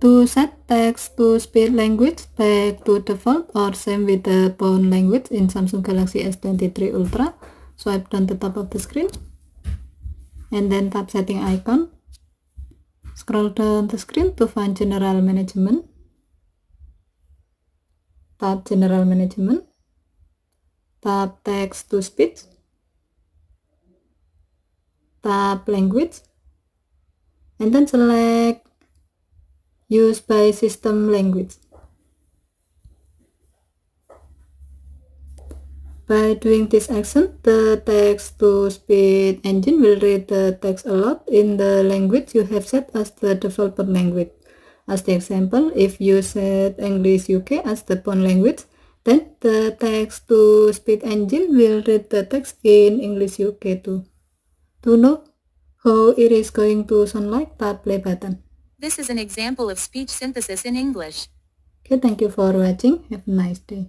To set text to speech language back to default or same with the phone language in Samsung Galaxy S23 Ultra, swipe down the top of the screen and then tap setting icon. Scroll down the screen to find general management. Tap general management. Tap text to speech. Tap language. And then select used by system language. By doing this action, the text-to-speech engine will read the text aloud in the language you have set as the default language. As the example, if you set English UK as the phone language, then the text-to-speech engine will read the text in English UK too. To know how it is going to sound like, tap play button. This is an example of speech synthesis in English. Okay, thank you for watching. Have a nice day.